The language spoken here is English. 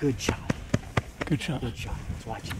Good shot. Good shot. Good shot. Let's watch it.